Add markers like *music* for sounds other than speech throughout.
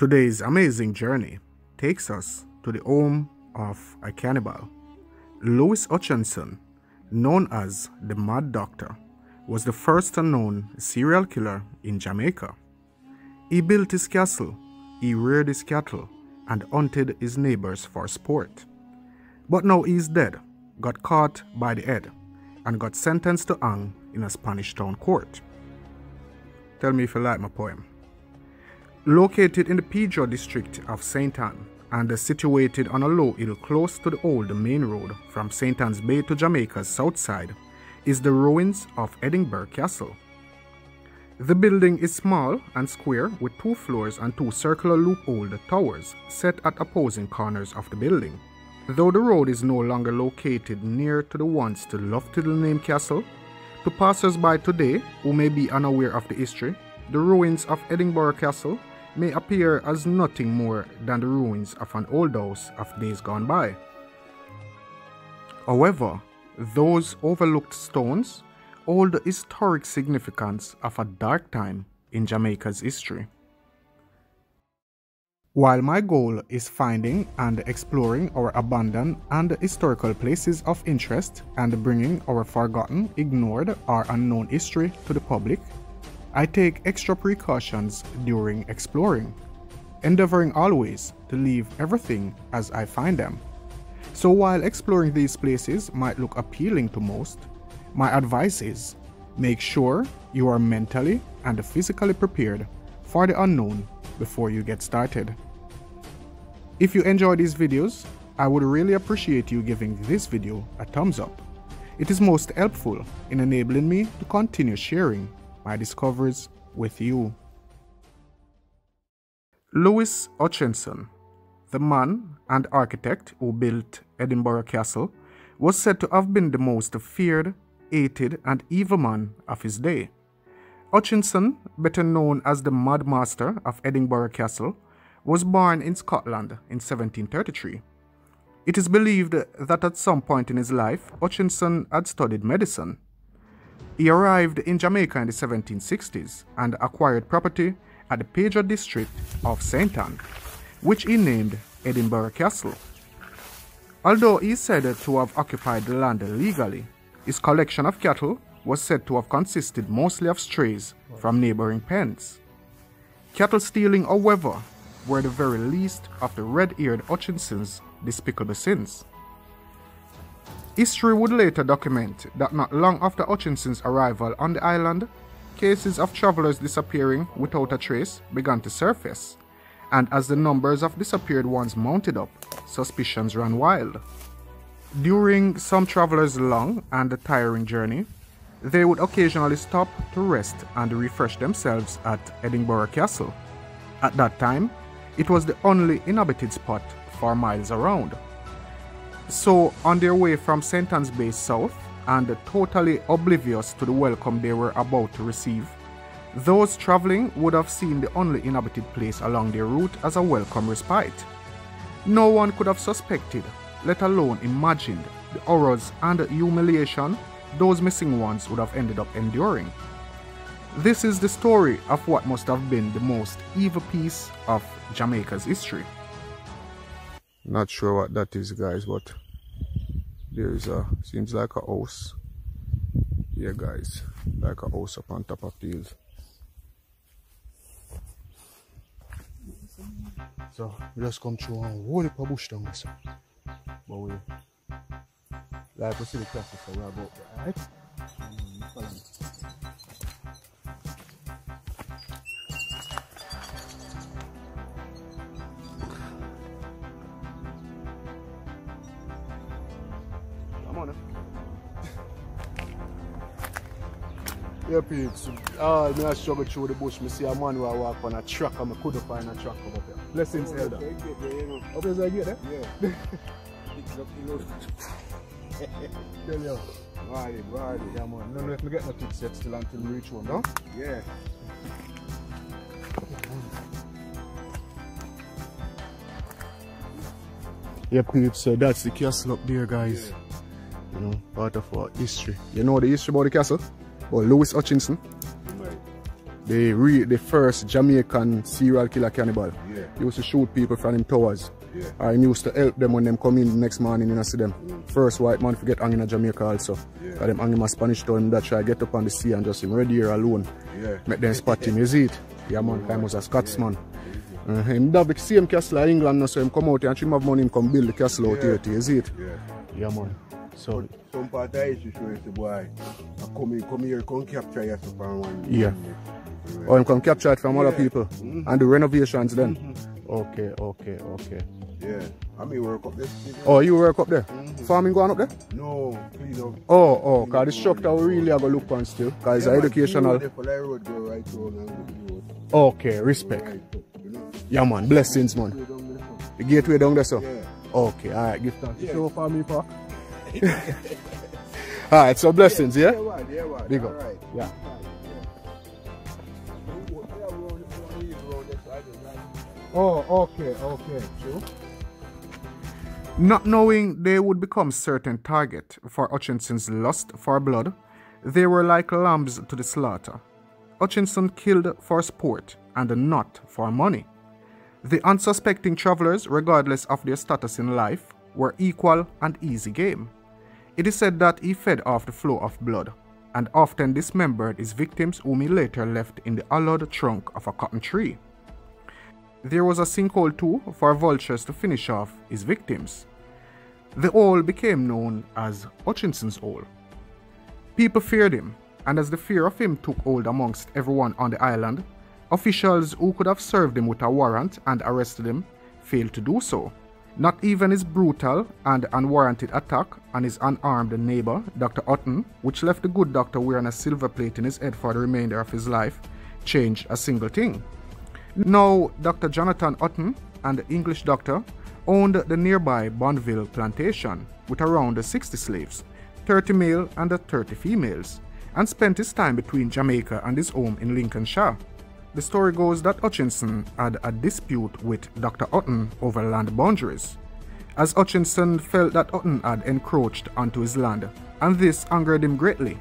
Today's amazing journey takes us to the home of a cannibal. Lewis Hutchinson, known as the Mad Doctor, was the first known serial killer in Jamaica. He built his castle, he reared his cattle, and hunted his neighbors for sport. But now he is dead, got caught by the head, and got sentenced to hang in a Spanish town court. Tell me if you like my poem. Located in the Pedro district of St. Ann and situated on a low hill close to the old main road from St. Ann's Bay to Jamaica's south side is the ruins of Edinburgh Castle. The building is small and square with two floors and two circular loopholed towers set at opposing corners of the building. Though the road is no longer located near to the once to loftily named castle, to passers-by today who may be unaware of the history, the ruins of Edinburgh Castle may appear as nothing more than the ruins of an old house of days gone by. However, those overlooked stones hold the historic significance of a dark time in Jamaica's history. While my goal is finding and exploring our abandoned and historical places of interest and bringing our forgotten, ignored, or unknown history to the public, I take extra precautions during exploring, endeavoring always to leave everything as I find them. So while exploring these places might look appealing to most, my advice is make sure you are mentally and physically prepared for the unknown before you get started. If you enjoy these videos, I would really appreciate you giving this video a thumbs up. It is most helpful in enabling me to continue sharing my discoveries with you. Lewis Hutchinson, the man and architect who built Edinburgh Castle, was said to have been the most feared, hated, and evil man of his day. Hutchinson, better known as the Mad Master of Edinburgh Castle, was born in Scotland in 1733. It is believed that at some point in his life, Hutchinson had studied medicine. He arrived in Jamaica in the 1760s and acquired property at the Pedro district of St. Ann, which he named Edinburgh Castle. Although he is said to have occupied the land legally, his collection of cattle was said to have consisted mostly of strays from neighboring pens. Cattle stealing, however, were the very least of the red-eared Hutchinson's despicable sins. History would later document that not long after Hutchinson's arrival on the island, cases of travelers disappearing without a trace began to surface, and as the numbers of disappeared ones mounted up, suspicions ran wild. During some travelers' long and tiring journey, they would occasionally stop to rest and refresh themselves at Edinburgh Castle. At that time, it was the only inhabited spot for miles around. So, on their way from. Ann's Bay south and totally oblivious to the welcome they were about to receive, those traveling would have seen the only inhabited place along their route as a welcome respite. No one could have suspected, let alone imagined, the horrors and humiliation those missing ones would have ended up enduring. This is the story of what must have been the most evil piece of Jamaica's history. Not sure what that is guys, but there's a, seems like a house. Yeah guys, like a house up on top of the. So, we just come through a whole heap of bush down this But we, like we see the castle, so we're about right? *laughs* Yeah, peeps. Ah, uh, me I struggle through the bush. Me see a man who I walk on a truck and I couldn't find a truck up here. Blessings, oh, Elder. Up here, I get there? Yeah. *laughs* *laughs* Tell you. Right, right. Yeah, man. No, let me get no tips yet still until we reach home, no? Yeah. Yeah, peeps, so that's the castle up there, guys. Yeah. You know, part of our history. You know the history about the castle? or Lewis Hutchinson. the re the first Jamaican serial killer cannibal. Yeah. He used to shoot people from them towers. Yeah. I used to help them when them come in the next morning and I see them. First white man forget hanging in Jamaica also. Yeah. Cause them hanging in Spanish town that try get up on the sea and just him ready here alone. Yeah. Make them spot him, you see it? Yeah man, I was a Scotsman. Uh, him have the same castle in England so him come out here and him have money him come build the castle out Yeah. here, too, it? Yeah. Yeah man. So Some part of history show us the boy. I come here, come here, come capture yourself and one. Yeah. Oh, or him come capture it from other Yeah. people mm-hmm. and do renovations then. Mm-hmm. Okay, okay, okay. Yeah. I mean work up there. Oh, you work up there? Mm-hmm. Farming going up there? No, please up. Oh, oh, because the structure we really have a look on still. Because it's Yeah, educational. you know, the road go right the Okay, respect. right up, you know. Yeah, man. Blessings, man. The gateway down there, so. Yeah. Okay, alright. Give thanks. Yeah. Show for me, *laughs* pa. alright, so blessings, yeah? Yeah? Yeah, what? Big up. right. Yeah. Oh, okay, okay. True. Not knowing they would become certain target for Hutchinson's lust for blood, they were like lambs to the slaughter. Hutchinson killed for sport and not for money. The unsuspecting travelers, regardless of their status in life, were equal and easy game. It is said that he fed off the flow of blood and often dismembered his victims whom he later left in the hollowed trunk of a cotton tree. There was a sinkhole too for vultures to finish off his victims. The hole became known as Hutchinson's Hole. People feared him, and as the fear of him took hold amongst everyone on the island, officials who could have served him with a warrant and arrested him failed to do so. Not even his brutal and unwarranted attack on his unarmed neighbor, Dr. Hutton, which left the good doctor wearing a silver plate in his head for the remainder of his life, changed a single thing. Now, Dr. Jonathan Hutton and the English doctor owned the nearby Bonneville plantation with around 60 slaves, 30 male and 30 females, and spent his time between Jamaica and his home in Lincolnshire. The story goes that Hutchinson had a dispute with Dr. Hutton over land boundaries, as Hutchinson felt that Hutton had encroached onto his land, and this angered him greatly.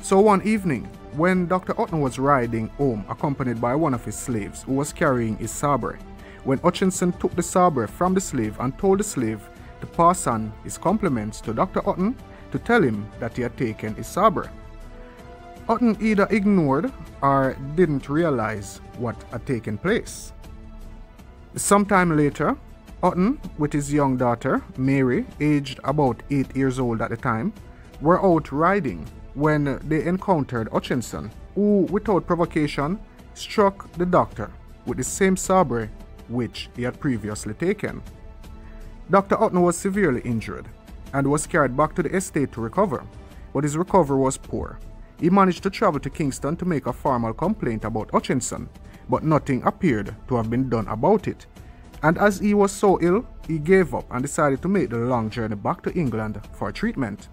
So one evening, when Dr. Hutton was riding home accompanied by one of his slaves who was carrying his sabre, when Hutchinson took the sabre from the slave and told the slave to pass on his compliments to Dr. Hutton to tell him that he had taken his sabre. Hutton either ignored or didn't realize what had taken place. Sometime later, Hutton, with his young daughter, Mary, aged about 8 years old at the time, were out riding when they encountered Hutchinson, who, without provocation, struck the doctor with the same sabre which he had previously taken. Dr. Hutton was severely injured and was carried back to the estate to recover, but his recovery was poor. He managed to travel to Kingston to make a formal complaint about Hutchinson, but nothing appeared to have been done about it. And as he was so ill, he gave up and decided to make the long journey back to England for treatment.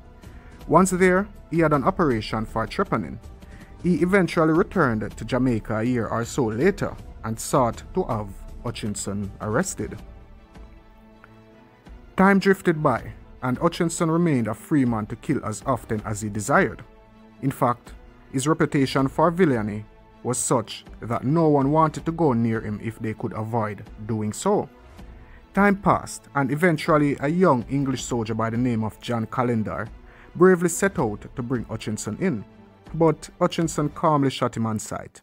Once there, he had an operation for trepanning. He eventually returned to Jamaica a year or so later and sought to have Hutchinson arrested. Time drifted by, and Hutchinson remained a free man to kill as often as he desired. In fact, his reputation for villainy was such that no one wanted to go near him if they could avoid doing so. Time passed, and eventually a young English soldier by the name of John Calendar bravely set out to bring Hutchinson in, but Hutchinson calmly shot him on sight.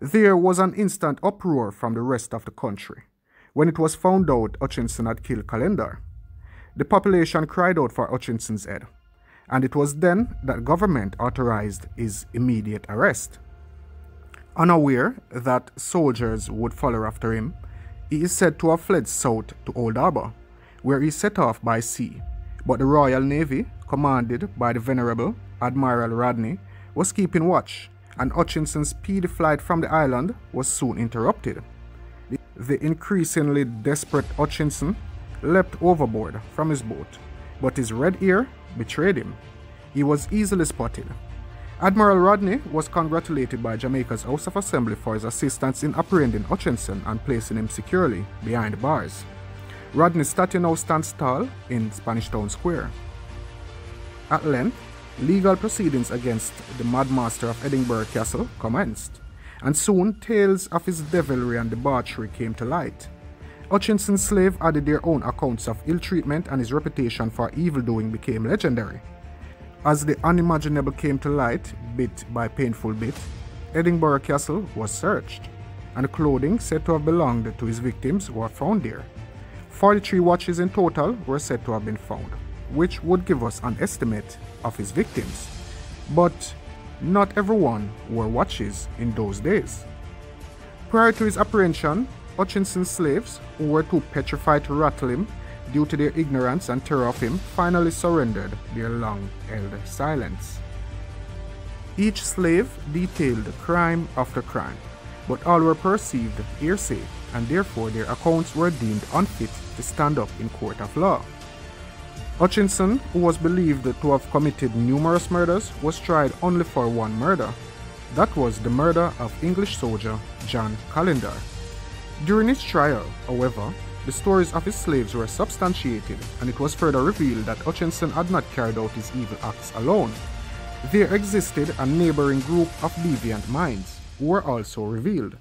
There was an instant uproar from the rest of the country when it was found out Hutchinson had killed Calendar. The population cried out for Hutchinson's head, and it was then that government authorized his immediate arrest. Unaware that soldiers would follow after him, he is said to have fled south to Old Harbour, where he set off by sea. But the Royal Navy, commanded by the Venerable Admiral Rodney, was keeping watch, and Hutchinson's speedy flight from the island was soon interrupted. The, increasingly desperate Hutchinson leapt overboard from his boat, but his red ear betrayed him. He was easily spotted. Admiral Rodney was congratulated by Jamaica's House of Assembly for his assistance in apprehending Hutchinson and placing him securely behind bars. Rodney's statue now stands tall in Spanish Town Square. At length, legal proceedings against the Mad Master of Edinburgh Castle commenced. and soon tales of his devilry and debauchery came to light. Hutchinson's slaves added their own accounts of ill treatment and his reputation for evil doing became legendary. As the unimaginable came to light, bit by painful bit, Edinburgh Castle was searched, and clothing said to have belonged to his victims were found there. 43 watches in total were said to have been found, which would give us an estimate of his victims. But not everyone wore watches in those days. Prior to his apprehension, Hutchinson's slaves, who were too petrified to rattle him due to their ignorance and terror of him, finally surrendered their long held silence. Each slave detailed crime after crime, but all were perceived hearsay, and therefore their accounts were deemed unfit to stand up in court of law. Hutchinson, who was believed to have committed numerous murders, was tried only for one murder. That was the murder of English soldier John Calendar. During his trial, however, the stories of his slaves were substantiated, and it was further revealed that Hutchinson had not carried out his evil acts alone. There existed a neighboring group of deviant minds, who were also revealed.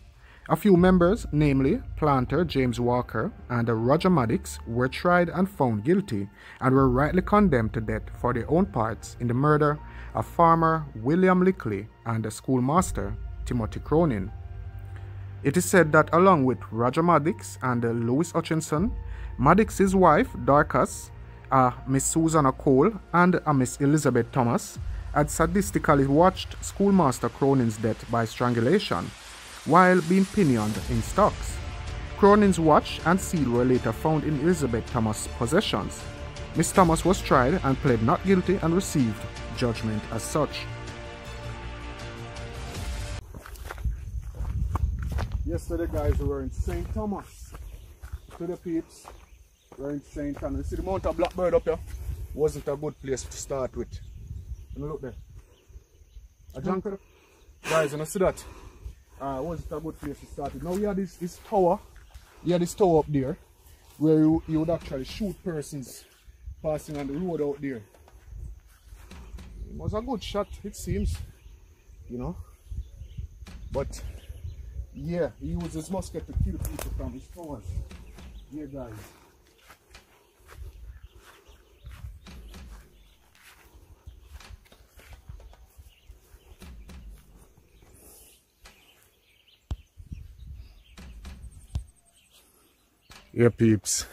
A few members, namely planter James Walker and Roger Maddox, were tried and found guilty and were rightly condemned to death for their own parts in the murder of farmer William Lickley and the schoolmaster Timothy Cronin. It is said that along with Roger Maddox and Lewis Hutchinson, Maddox's wife Dorcas, uh, Miss Susanna Cole, and uh, Miss Elizabeth Thomas had sadistically watched Schoolmaster Cronin's death by strangulation while being pinioned in stocks. Cronin's watch and seal were later found in Elizabeth Thomas' possessions. Miss Thomas was tried and pled not guilty and received judgment as such. Yesterday, guys, we were in St. Thomas. To the peeps, we are in St. Thomas. You see the Mount of Blackbird up here? Wasn't a good place to start with. You look there. A junk. Guys, you know, see that? Uh, wasn't a good place to start with. Now, we have this, this tower. We have this tower up there where you, you would actually shoot persons passing on the road out there. It was a good shot, it seems. You know? But yeah, he uses musket to kill people from his towers. Yeah, guys. Yeah, peeps.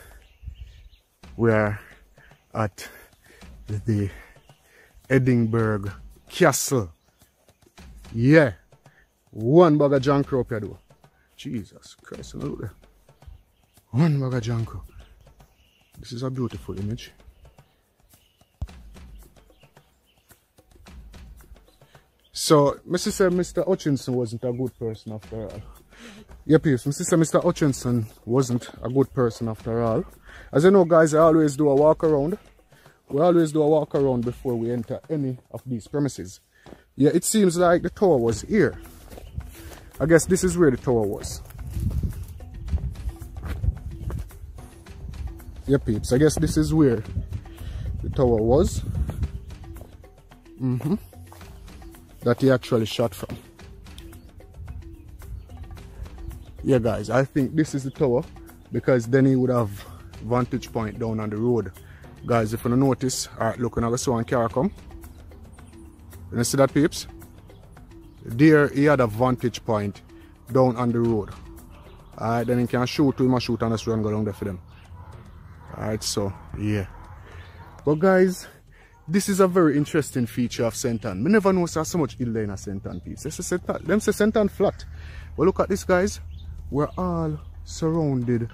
We are at the Edinburgh Castle. Yeah. One bag of junk up here, though. Jesus Christ, look there. One bag of junk. This is a beautiful image. So, Mr. said Mr. Hutchinson wasn't a good person after all. Yeah, peeps, Mr. said Mr. Hutchinson wasn't a good person after all. As you know, guys, I always do a walk around. We always do a walk around before we enter any of these premises. Yeah, it seems like the tower was here. I guess this is where the tower was. Yeah, peeps. I guess this is where the tower was. Mm-hmm. That he actually shot from. Yeah, guys. I think this is the tower because then he would have vantage point down on the road. Guys, if you notice, alright, look, when I saw one car come. You see that, peeps? There he had a vantage point down on the road. Alright, then he can shoot to him and shoot and just run go down there for them. Alright, so yeah. But guys, this is a very interesting feature of St. Ann. We never know so much hill in a St. Ann piece. This is St. Them say St. Flat. But look at this guys. We're all surrounded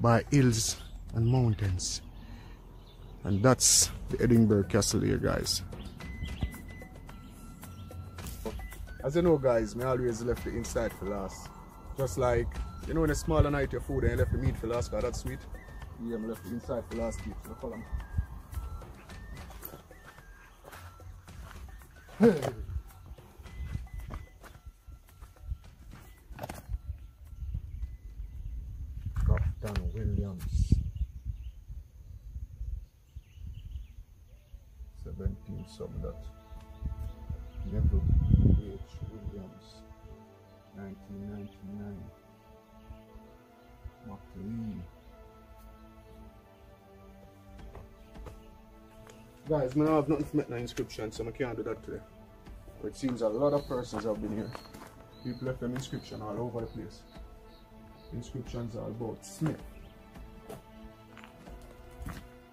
by hills and mountains. And that's the Edinburgh Castle here guys. As you know guys, me always left the inside for last. Just like, you know when a small and eat your food and you left the meat for last because that's sweet. Yeah, I left the inside for last keep. Me. *laughs* Guys, I have nothing to make no inscription, so I can't do that today. But it seems a lot of persons have been here. People left them inscription all over the place. Inscriptions are about Smith.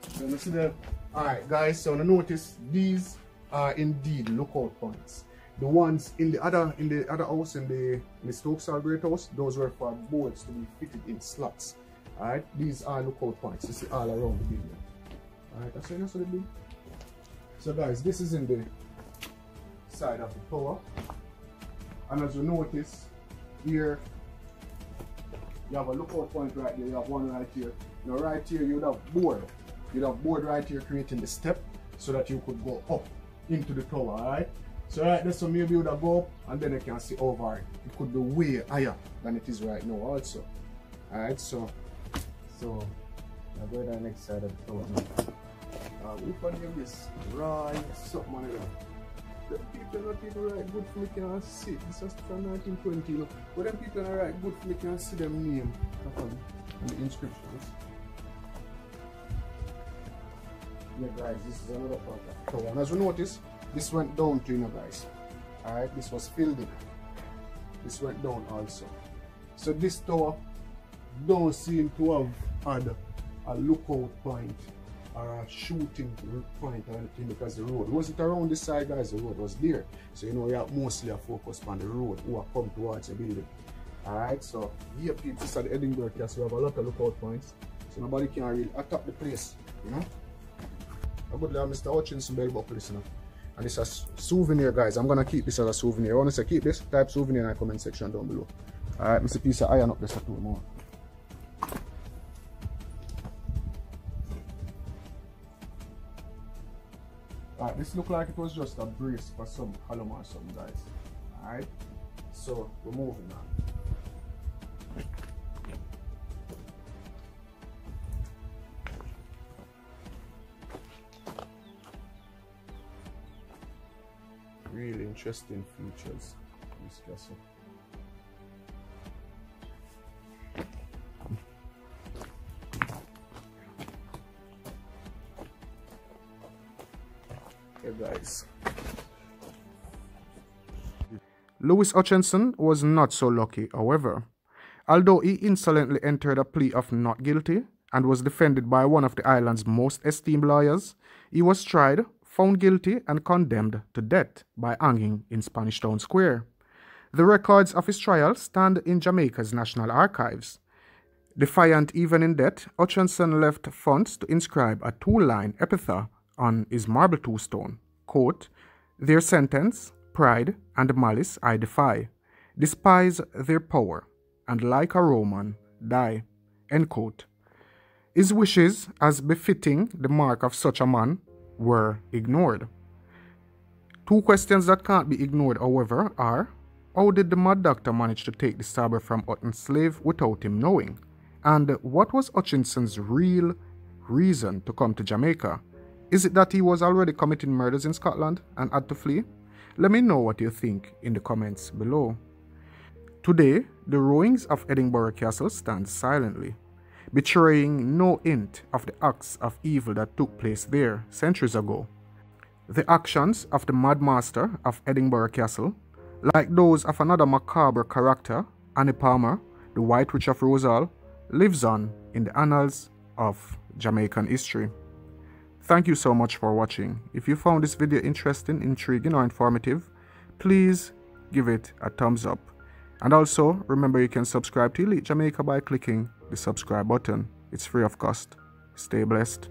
So you see the alright guys, so notice these are indeed lookout points. The ones in the other in the other house in the, in the Stokes Great House, those were for boards to be fitted in slots. Alright, these are lookout points you see all around the building. Alright, that's enough of the building. So guys, this is in the side of the tower. And as you notice, here you have a lookout point right there, you have one right here. Now right here you would have board. You'd have board right here creating the step so that you could go up into the tower, alright? So right there, so maybe you would have go up and then you can see over it. It could be way higher than it is right now also. Alright, so so I'll go to the next side of the tower now. Uh, which one name is Roy something like that. The people not even write good for me can see. This is from 1920, you know. But them people not write good for me can see them name properly and the inscriptions. Yeah guys, this is another part of the as you notice, this went down to you know guys. Alright, this was filled in. This went down also. So this tower don't seem to have had a lookout point a shooting point or anything because the road wasn't around this side guys the road was there. So you know you have mostly a focus on the road who are come towards the building. All right so here people this at edinburgh castle we have a lot of lookout points. So nobody can really attack the place you know? I would love Mr. Hutchinson bell buckle this you and it's a souvenir guys. I'm gonna keep this as a souvenir. Say keep this? Type souvenir in the comment section down below. All right mr piece of iron up this two more Alright, this look like it was just a brace for some column or something guys. Alright, so we're moving on. Really interesting features this castle. Guys. Lewis Hutchinson was not so lucky, however. Although he insolently entered a plea of not guilty and was defended by one of the island's most esteemed lawyers, he was tried, found guilty, and condemned to death by hanging in Spanish Town Square. The records of his trial stand in Jamaica's National Archives. Defiant even in death, Hutchinson left funds to inscribe a two-line epitaph on his marble tombstone. Quote, Their sentence, pride, and malice I defy. Despise their power, and like a Roman, die. End quote. His wishes, as befitting the mark of such a man, were ignored. Two questions that can't be ignored, however, are how did the mad doctor manage to take the sabre from Hutton's slave without him knowing? And what was Hutchinson's real reason to come to Jamaica? Is it that he was already committing murders in Scotland and had to flee? Let me know what you think in the comments below. Today, the ruins of Edinburgh Castle stand silently, betraying no hint of the acts of evil that took place there centuries ago. The actions of the Mad Master of Edinburgh Castle, like those of another macabre character, Annie Palmer, the White Witch of Rose Hall, lives on in the annals of Jamaican history. Thank you so much for watching. If you found this video interesting, intriguing or informative, please give it a thumbs up. And also, remember you can subscribe to Elite Jamaica by clicking the subscribe button. It's free of cost. Stay blessed.